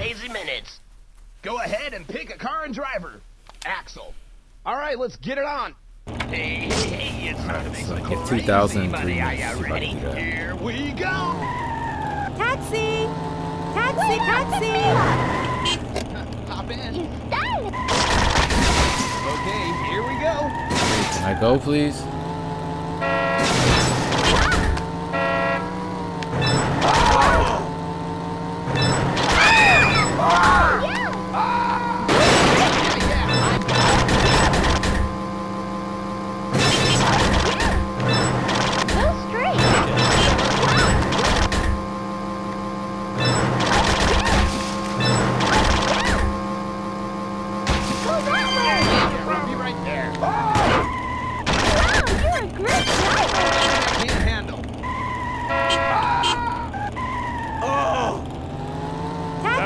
crazy minutes. Go ahead and pick a car and driver. Axel. All right, let's get it on. Hey, hey, hey, it's time to make so some I get crazy 2,000 money. Are you if I can ready? Here we go. Taxi! Taxi, taxi! Hop in. You stole. Okay, here we go. Can I go, please?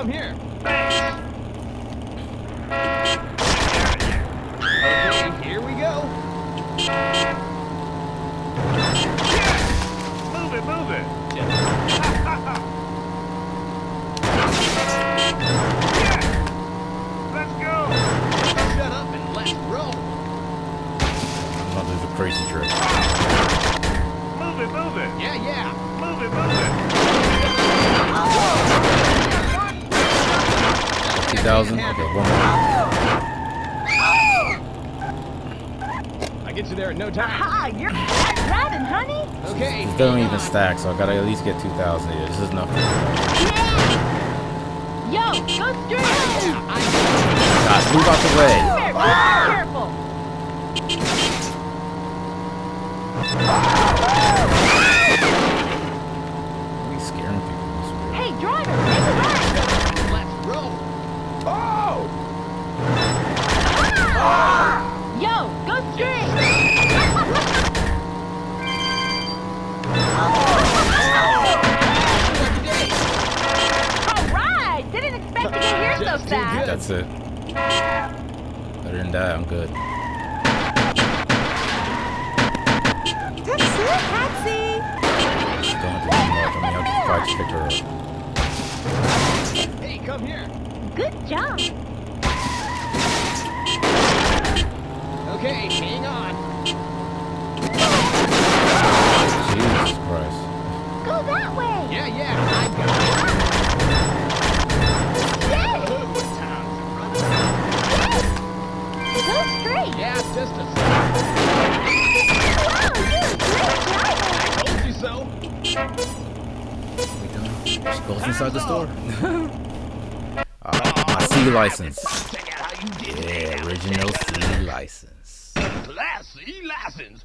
come here. Okay, here we go. Move it, move it. Let's go. Shut up and let's roll. There's a crazy trick. Move it, move it. Yeah, yeah. Move it, move it. 2,000? Okay, one more. I get you there in no time. Ah, you're driving, honey! Okay. These don't even stack, so I gotta at least get 2,000 here. This is enough. Yo, go straight! Yeah, I Guys, move out the way. Careful, careful! Are we scaring people? This is. Hey, driver, make a right! Get here so Just too fast! good. That's it. Better than that, I'm good. Taxi! Taxi! Don't have to do much. I mean, I'll just probably just pick her up. Hey, come here. Good job. Okay, hang on. Jesus Christ. Go that way. Yeah, yeah, Go straight. Yeah, just a Wow, you're a great driver. told you so. We done? She goes inside the store. Ah, my C license. Check out how you did Yeah, original C license. Class C license.